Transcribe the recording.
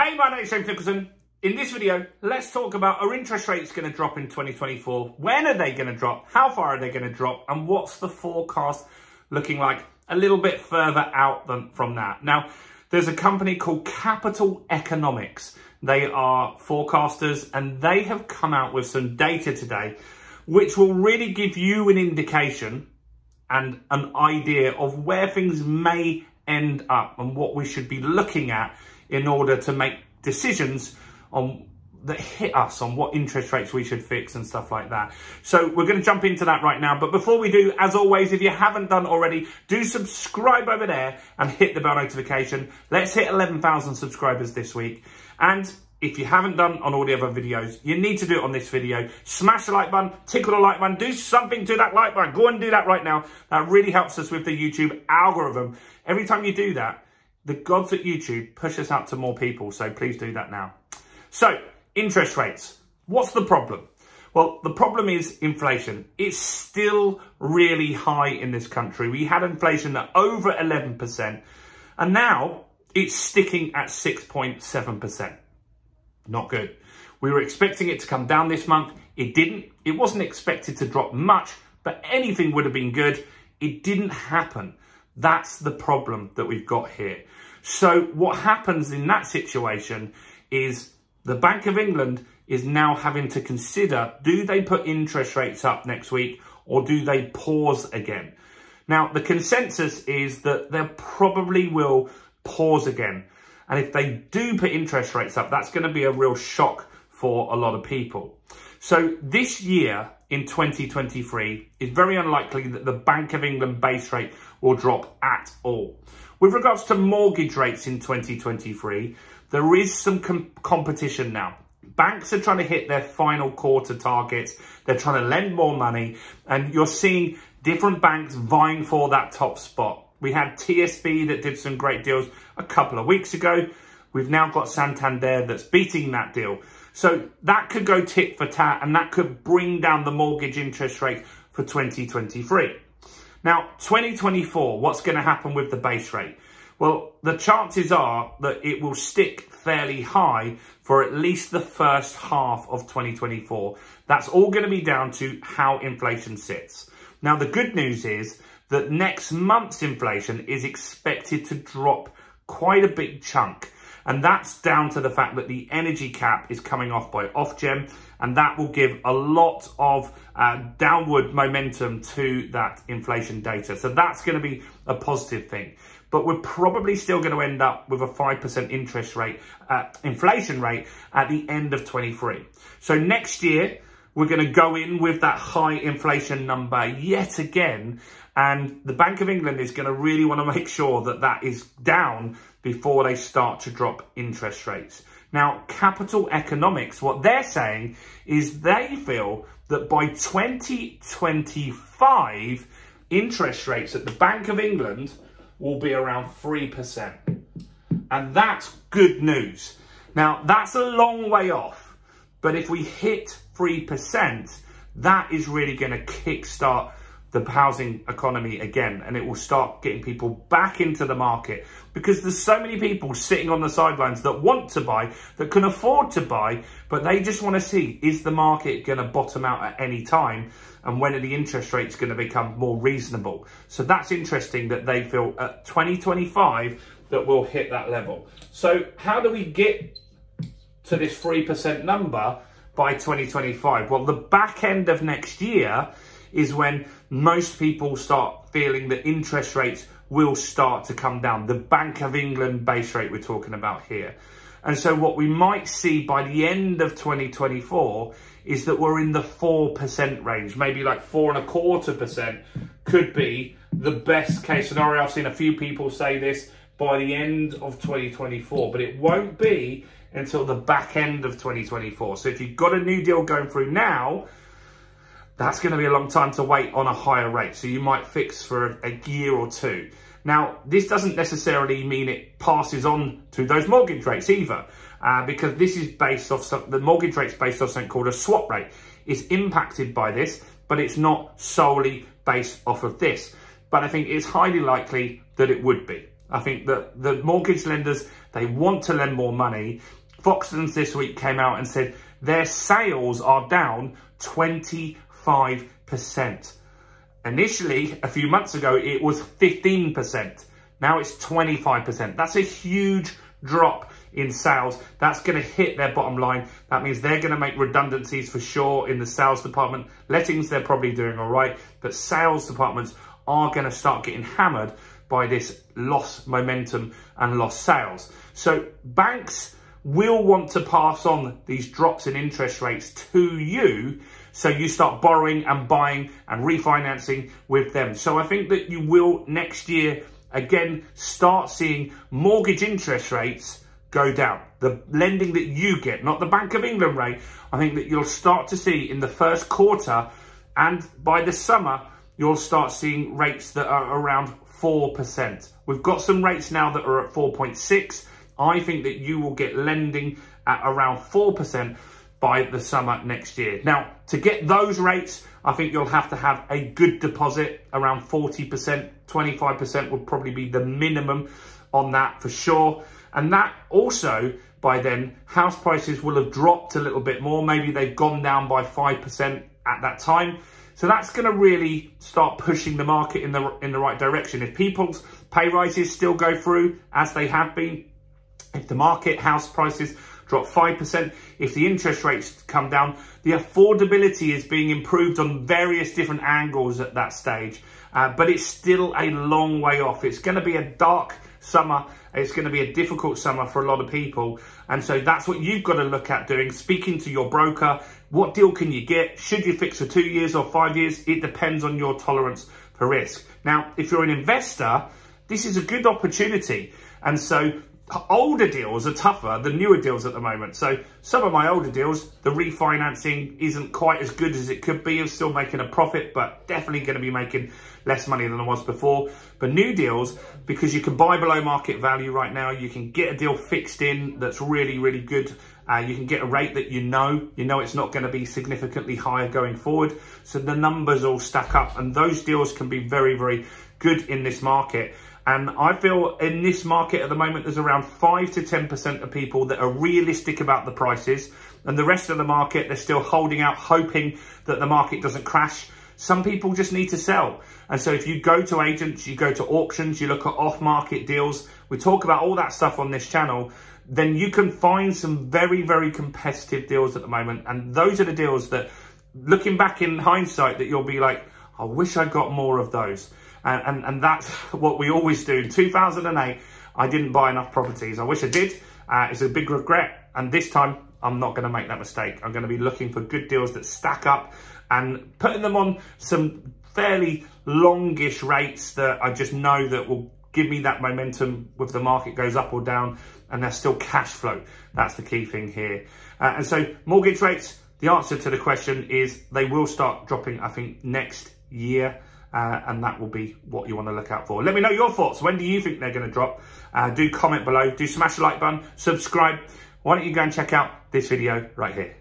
Hey, my name is James Nicholson. In this video, let's talk about are interest rates going to drop in 2024? When are they going to drop? How far are they going to drop? And what's the forecast looking like a little bit further out than from that? Now, there's a company called Capital Economics. They are forecasters and they have come out with some data today which will really give you an indication and an idea of where things may end up and what we should be looking at in order to make decisions on that hit us on what interest rates we should fix and stuff like that. So we're going to jump into that right now. But before we do, as always, if you haven't done already, do subscribe over there and hit the bell notification. Let's hit 11,000 subscribers this week. And if you haven't done on all the other videos, you need to do it on this video. Smash the like button, tickle the like button, do something to that like button. Go and do that right now. That really helps us with the YouTube algorithm. Every time you do that, the gods at YouTube push us out to more people, so please do that now. So, interest rates. What's the problem? Well, the problem is inflation. It's still really high in this country. We had inflation at over 11%, and now it's sticking at 6.7%. Not good. We were expecting it to come down this month. It didn't. It wasn't expected to drop much, but anything would have been good. It didn't happen. That's the problem that we've got here. So what happens in that situation is the Bank of England is now having to consider, do they put interest rates up next week or do they pause again? Now, the consensus is that they probably will pause again. And if they do put interest rates up, that's going to be a real shock for a lot of people. So this year in 2023, it's very unlikely that the Bank of England base rate will drop at all. With regards to mortgage rates in 2023, there is some com competition now. Banks are trying to hit their final quarter targets. They're trying to lend more money and you're seeing different banks vying for that top spot. We had TSB that did some great deals a couple of weeks ago. We've now got Santander that's beating that deal. So that could go tit for tat and that could bring down the mortgage interest rate for 2023. Now, 2024, what's going to happen with the base rate? Well, the chances are that it will stick fairly high for at least the first half of 2024. That's all going to be down to how inflation sits. Now, the good news is that next month's inflation is expected to drop quite a big chunk. And that's down to the fact that the energy cap is coming off by Ofgem, and that will give a lot of uh, downward momentum to that inflation data. So that's going to be a positive thing. But we're probably still going to end up with a 5% interest rate, uh, inflation rate at the end of 23. So next year, we're going to go in with that high inflation number yet again. And the Bank of England is going to really want to make sure that that is down before they start to drop interest rates. Now, capital economics, what they're saying is they feel that by 2025, interest rates at the Bank of England will be around 3%. And that's good news. Now, that's a long way off. But if we hit 3%, that is really going to kickstart the housing economy again and it will start getting people back into the market because there's so many people sitting on the sidelines that want to buy, that can afford to buy, but they just want to see, is the market going to bottom out at any time? And when are the interest rates going to become more reasonable? So that's interesting that they feel at 2025 that we'll hit that level. So how do we get to this 3% number by 2025? Well, the back end of next year is when most people start feeling that interest rates will start to come down. The Bank of England base rate we're talking about here. And so what we might see by the end of 2024 is that we're in the 4% range, maybe like four and a quarter percent could be the best case scenario. I've seen a few people say this by the end of 2024, but it won't be until the back end of 2024. So if you've got a new deal going through now, that's going to be a long time to wait on a higher rate. So you might fix for a year or two. Now, this doesn't necessarily mean it passes on to those mortgage rates either, uh, because this is based off some, the mortgage rate's based off something called a swap rate. It's impacted by this, but it's not solely based off of this. But I think it's highly likely that it would be. I think that the mortgage lenders, They want to lend more money. Foxtons this week came out and said their sales are down 25%. Initially, a few months ago, it was 15%. Now it's 25%. That's a huge drop in sales. That's going to hit their bottom line. That means they're going to make redundancies for sure in the sales department. Lettings, they're probably doing all right. But sales departments are going to start getting hammered by this lost momentum and lost sales. So banks will want to pass on these drops in interest rates to you so you start borrowing and buying and refinancing with them. So I think that you will next year again start seeing mortgage interest rates go down. The lending that you get, not the Bank of England rate, I think that you'll start to see in the first quarter and by the summer, you'll start seeing rates that are around 4%. We've got some rates now that are at 4.6. I think that you will get lending at around 4% by the summer next year. Now, to get those rates, I think you'll have to have a good deposit, around 40%, 25% would probably be the minimum on that for sure. And that also, by then, house prices will have dropped a little bit more. Maybe they've gone down by 5% at that time. So that's going to really start pushing the market in the in the right direction. If people's pay rises still go through as they have been, if the market house prices drop 5%, if the interest rates come down, the affordability is being improved on various different angles at that stage. Uh, but it's still a long way off. It's going to be a dark summer. It's going to be a difficult summer for a lot of people. And so that's what you've got to look at doing, speaking to your broker. What deal can you get? Should you fix for two years or five years? It depends on your tolerance for risk. Now, if you're an investor, this is a good opportunity. And so older deals are tougher than newer deals at the moment. So some of my older deals, the refinancing isn't quite as good as it could be. I'm still making a profit, but definitely going to be making less money than I was before. But new deals, because you can buy below market value right now, you can get a deal fixed in that's really, really good. Uh, you can get a rate that you know, you know it's not going to be significantly higher going forward. So the numbers all stack up and those deals can be very, very good in this market. And I feel in this market at the moment, there's around 5 to 10% of people that are realistic about the prices. And the rest of the market, they're still holding out, hoping that the market doesn't crash. Some people just need to sell. And so if you go to agents, you go to auctions, you look at off-market deals, we talk about all that stuff on this channel, then you can find some very, very competitive deals at the moment. And those are the deals that, looking back in hindsight, that you'll be like, I wish I got more of those. And, and, and that's what we always do. In 2008, I didn't buy enough properties. I wish I did. Uh, it's a big regret. And this time, I'm not going to make that mistake. I'm going to be looking for good deals that stack up and putting them on some fairly longish rates that I just know that will give me that momentum whether the market goes up or down and there's still cash flow. That's the key thing here. Uh, and so mortgage rates, the answer to the question is they will start dropping, I think, next year uh, and that will be what you want to look out for. Let me know your thoughts. When do you think they're going to drop? Uh, do comment below. Do smash the like button. Subscribe. Why don't you go and check out this video right here.